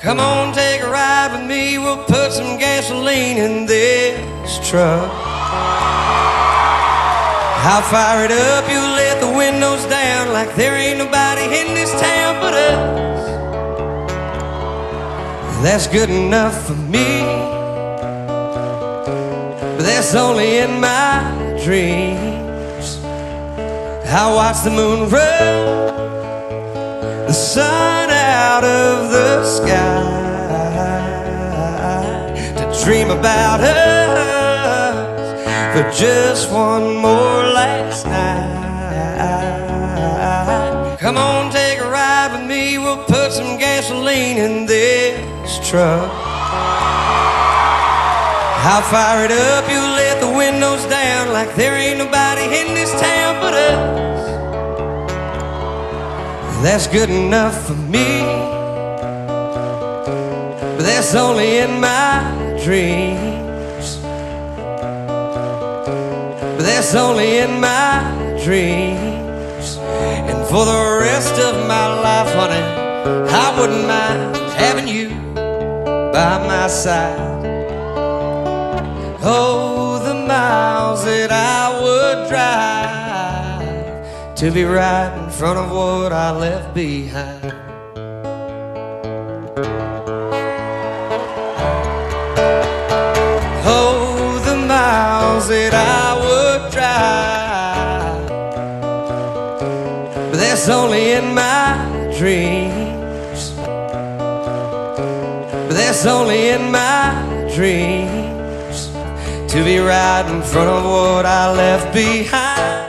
Come on, take a ride with me. We'll put some gasoline in this truck. I'll fire it up. You let the windows down like there ain't nobody in this town but us. That's good enough for me. But that's only in my dreams. I watch the moon run the sun out dream about us for just one more last night. Come on, take a ride with me. We'll put some gasoline in this truck. I'll fire it up. You let the windows down like there ain't nobody in this town but us. That's good enough for me. That's only in my dreams. But that's only in my dreams. And for the rest of my life, honey, I wouldn't mind having you by my side. Oh, the miles that I would drive to be right in front of what I left behind. That I would try. but that's only in my dreams. But that's only in my dreams to be right in front of what I left behind.